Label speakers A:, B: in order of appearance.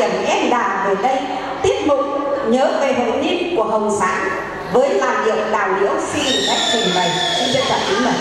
A: điểm em đà về đây. Tiết mục nhớ về hội niên của hồng sáng với làn điệu đào liễu xin phép trình bày. Xin trân trọng kính mời.